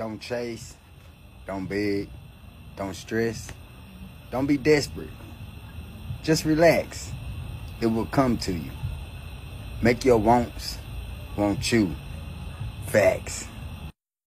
Don't chase. Don't beg. Don't stress. Don't be desperate. Just relax. It will come to you. Make your wants want you. Facts.